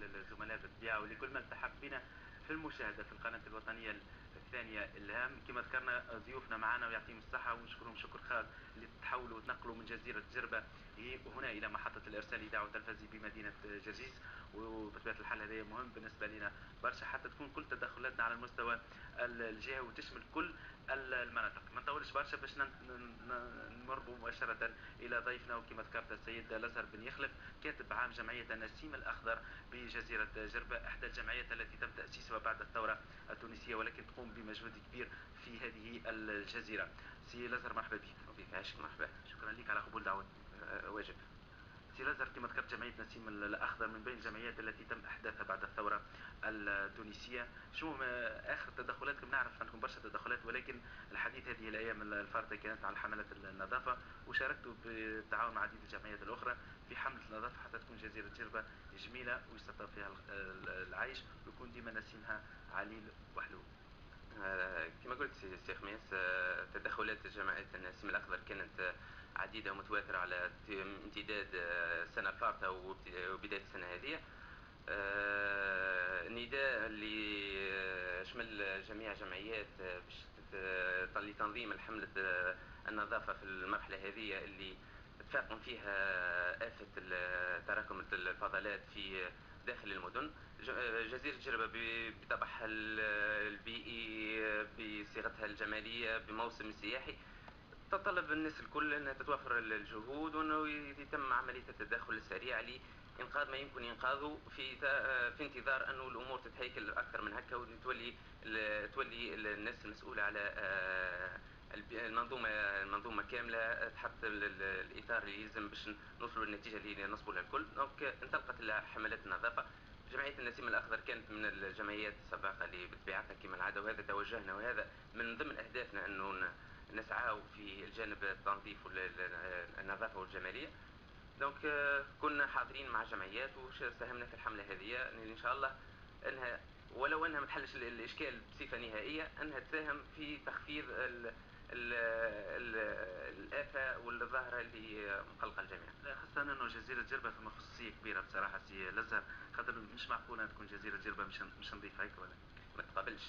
لكل الزملاء بالطبيعه ولكل من التحق بنا في المشاهدة في القناة الوطنية الثانية إلهام. كما ذكرنا ضيوفنا معنا ويعطيهم الصحة ونشكرهم شكر خاص اللي تحولوا وتنقلوا من جزيرة جربة هنا إلى محطة الإرسال الاذاعي والتلفزي بمدينة جرجيس وبطبيعة الحال هذا مهم بالنسبة لنا برشا حتى تكون كل تدخلاتنا على المستوى الجهوي وتشمل كل المناطق. ما نطولش برشا باش نمر مباشرة إلى ضيفنا. وكما ذكرت السيد الأزهر بن يخلف كاتب عام جمعية النسيم الأخضر بجزيرة جربة إحدى الجمعيات التي تم تاسيسها بعد الثورة التونسية. ولكن تقوم بمجهود كبير في هذه الجزيرة. سي الازهر مرحبا بك. يعيشك مرحبا. شكرا لك على قبول دعوتنا أه واجب. سي الازهر كما ذكرت جمعية نسيم الأخضر من بين الجمعيات التي تم أحداثها بعد الثورة التونسية. شنو آخر تدخلاتكم نعرف عندكم برشا تدخلات ولكن الحديث هذه الأيام الفارطة كانت على حملات النظافة وشاركتوا بالتعاون مع عديد الجمعيات الأخرى في حملة النظافة حتى تكون جزيرة جربة جميلة ويستطاع فيها العيش ويكون ديما نسيمها عليل وحلو آه، كما قلت سي خميس آه، تدخلات جمعيه النسيم الأخضر كانت عديدة ومتواترة على امتداد السنة الفارطه وبداية السنة هذه. نداء اللي شمل جميع جمعيات باش لتنظيم الحملة النظافة في المرحلة هذه اللي تفاقم فيها آفة تراكم الفضلات في داخل المدن. جزيرة جربة بطبعها البيئي بصيغتها الجمالية بموسم سياحي. تطلب الناس الكل أن تتوفر الجهود وأنه يتم عملية التدخل السريع لإنقاذ ما يمكن إنقاذه في في انتظار أنه الأمور تتهيكل أكثر من هكا وتولي تولي الناس المسؤولة على المنظومة المنظومة كاملة تحط الإطار اللي يلزم باش نوصلوا للنتيجة اللي نصبوا لها الكل. donc انطلقت حملات النظافة. جمعية النسيم الأخضر كانت من الجمعيات السابقة اللي بطبيعتها كما العادة وهذا توجهنا وهذا من ضمن أهدافنا أنه نسعى في الجانب التنظيف والنظافه والجمالية. donc كنا حاضرين مع جمعيات وساهمنا في الحملة هذه. إن شاء الله أنها ولو أنها ما تحلش الإشكال بصفة نهائية أنها تساهم في تخفيض ال ال ال الآفة والظاهرة اللي مقلقة الجميع. خاصة أنه جزيرة جربة فما خصوصية كبيرة بصراحة سي الازهر خاطر مش معقولة تكون جزيرة جربة مش مش نظيفة هيك ولا؟ ما تقابلش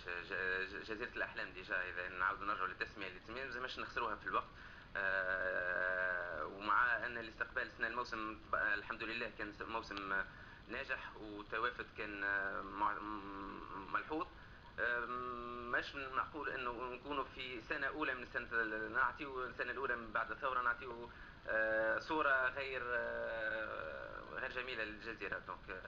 جزيرة الأحلام déjà إذا نعاودوا نرجعوا للتسمية اللي تسمية لازمش نخسروها في الوقت آه ومع أن الاستقبال السنة الموسم الحمد لله كان موسم ناجح وتوافد كان ملحوظ مش معقول إنه نكونوا في سنة أولى من السنة نعطيو السنة الأولى من بعد الثورة نعطيو آه، صورة غير آه، غير جميلة للجزيرة. donc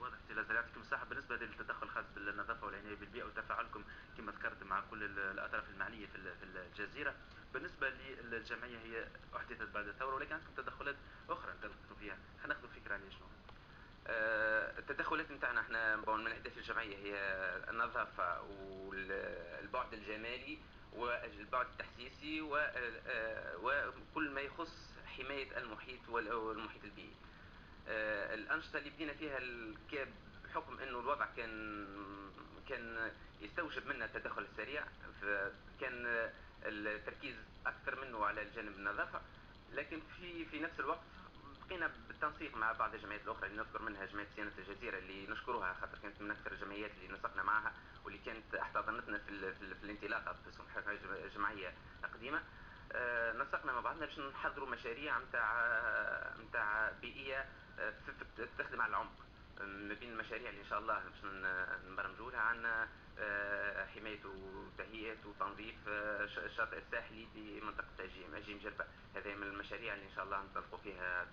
واضح سي يعطيكم الصحة بالنسبة للتدخل الخاص بالنظافة والعناية بالبيئة وتفاعلكم كما ذكرت مع كل الأطراف المعنية في الجزيرة. بالنسبة للجمعية هي أحدثت بعد الثورة ولكن عندكم تدخلات أخرى انطلقتوا فيها خلينا ناخذ فكرة عليها شنو آه، التدخلات نتاعنا إحنا من اهداف الجمعية هي النظافة والبعد الجمالي والبعد التحسيسي آه، وكل ما يخص حماية المحيط والمحيط البيئي. آه، الأنشطة اللي بدينا فيها بحكم إنه الوضع كان كان يستوجب منا التدخل السريع كان التركيز أكثر منه على الجانب النظافة لكن في في نفس الوقت بقينا بالتنسيق مع بعض الجمعيات الأخرى اللي نذكر منها جمعية صيانه الجزيرة اللي نشكرها خاطر كانت من أكثر الجمعيات اللي نسقنا معها واللي كانت احتضنتنا في, في, في الانطلاقة في جمعيه قديمه آه، نسقنا مع بعضنا باش نحضروا مشاريع نتاع نتاع بيئية آه، تخدم على العمق. ما بين المشاريع اللي إن شاء الله باش نبرمجوا لها عندنا آه، حماية وتهيئة وتنظيف آه، الشاطئ الساحلي بمنطقه اجيم اجيم جربه هذه من المشاريع اللي إن شاء الله ننطلقوا فيها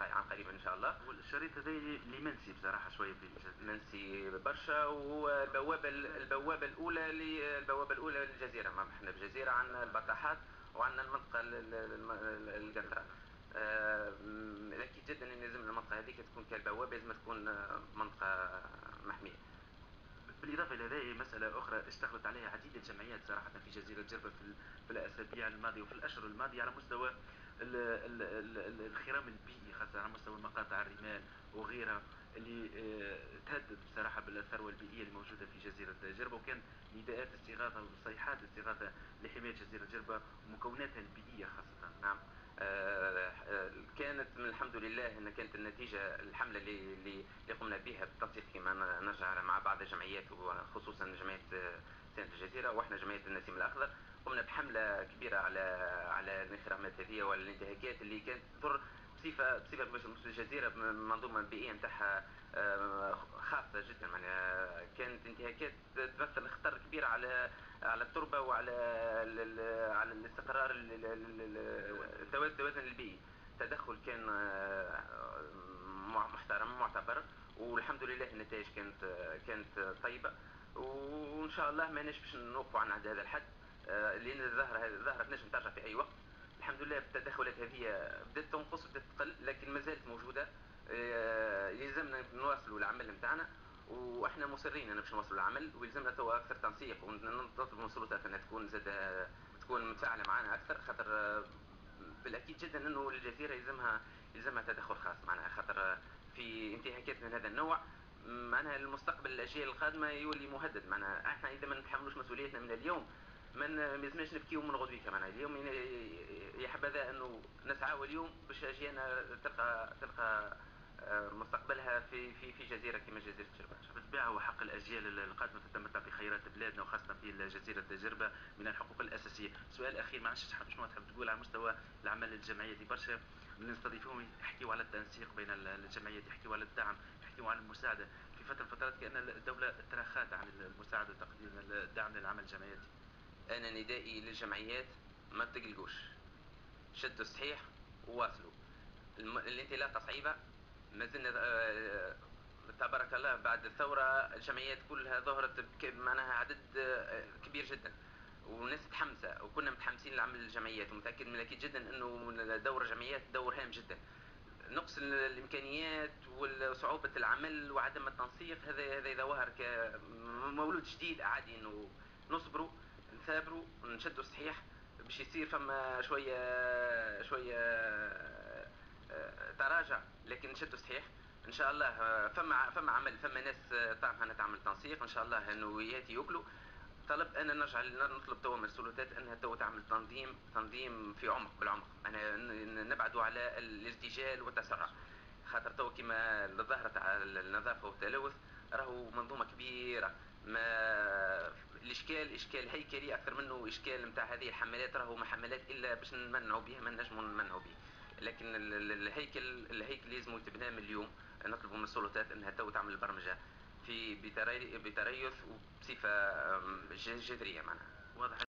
عن قريب إن شاء الله. والشريط هذا لمنسي بصراحة شوية منسي برشا والبوابة البوابة الأولى البوابة الأولى للجزيرة. ما إحنا بجزيره عندنا البطاحات وعندنا المنطقة القنطره أكيد جدا إن لازم المنطقة هذيك تكون كالبوابة لازم تكون منطقة محمية. بالإضافة إلى ذلك مسألة أخرى اشتغلت عليها عديد الجمعيات صراحة في جزيرة جربه في الأسابيع الماضية وفي الأشهر الماضية على مستوى الخرام البيئي خاصة على مستوى مقاطع الرمال وغيرها اللي آه، تهدد بصراحة بالثروة البيئية الموجودة في جزيرة جربة. وكان نداءات استغاثة وصيحات استغاثة لحماية جزيرة جربة ومكوناتها البيئية خاصة. نعم آه، آه، كانت من الحمد لله ان كانت النتيجة الحملة اللي اللي قمنا بها نرجع مع بعض الجمعيات وخصوصا جمعية سنة الجزيرة وإحنا جمعية النسيم الأخضر. قمنا بحملة كبيرة على على الانخرامات هذه والانتهاكات اللي كانت تضر بصفة بصفة الجزيرة منظومة البيئية نتاعها آه، خاصة جدا. معناها كانت انتهاكات تمثل خطر كبير على على التربة وعلى على الاستقرار التوازن البيئي. التدخل كان آه، محترم معتبر والحمد لله النتائج كانت كانت طيبة وإن شاء الله ما باش نوقفوا عن هذا الحد آه، لأن الظاهره الظاهره تنجم ترجع في أي وقت. الحمد لله التدخلات هذه بدات تنقص وبدات تقل لكن ما زالت موجودة آه، يلزمنا نواصلوا العمل نتاعنا وإحنا مصرين باش نواصلوا العمل ويلزمنا توا أكثر تنسيق ونطلب من السلطات انها تكون زاد تكون متفاعلة معنا أكثر خاطر آه، بالاكيد جدا إنه الجزيره يلزمها يلزمها تدخل خاص معناها خاطر في انتهاكات من هذا النوع معناها المستقبل الأجيال القادمة يولي مهدد. معناها إحنا إذا ما نتحملوش مسؤوليتنا من اليوم ما لازمناش نبكيو من غدويك معناها اليوم يا حبذا إنه نسعى اليوم باش أجيالنا تلقى تلقى مستقبلها في في في جزيرة كما جزيرة جربة. بالطبيعه هو حق الأجيال القادمة تتمتع بخيرات بلادنا وخاصة في جزيرة جربة من الحقوق الأساسية. سؤال أخير ما عرفتش شنو تحب تقول على مستوى العمل الجمعياتي برشا اللي نستضيفوهم يحكيوا على التنسيق بين الجمعيات يحكيوا على الدعم يحكيوا على المساعدة في فترة فترات كأن الدولة تراخات عن المساعدة وتقديم الدعم للعمل الجمعياتي. أنا ندائي للجمعيات ما تقلقوش شدوا الصحيح وواصلوا الانطلاقه صعيبه ما زلنا آه، تبارك الله بعد الثورة الجمعيات كلها ظهرت معناها عدد آه، كبير جدا. وناس متحمسة وكنا متحمسين لعمل الجمعيات ومتأكد من الاكيد جدا إنه دور الجمعيات دور هام جدا. نقص الإمكانيات وصعوبه العمل وعدم التنسيق هذا هذا ظواهر كمولود جديد عادي إنه نصبروا نثابروا نشدوا الصحيح باش يصير فما شوية شوية آه، تراجع لكن نشدوا صحيح. إن شاء الله آه، فما فما عمل فما ناس تعرف أنها تعمل تنسيق. إن شاء الله انه ياتي ياكلوا طلب أنا نرجع نطلب توا من السلطات أنها توا تعمل تنظيم تنظيم في عمق بالعمق. أنا نبعدوا على الارتجال والتسرع. خاطر توا كما الظاهرة تاع النظافة والتلوث راهو منظومة كبيرة. ما الإشكال إشكال هيكلي أكثر منه إشكال نتاع هذه الحملات. راهو ما حملات إلا باش نمنعوا بها ما نجموا نمنعوا به لكن الهيكل الهيكل لازم يتبنى من اليوم نطلبوا من السلطات إنها تو تعمل البرمجة في بتريث وبصفة جذرية معناها. واضح.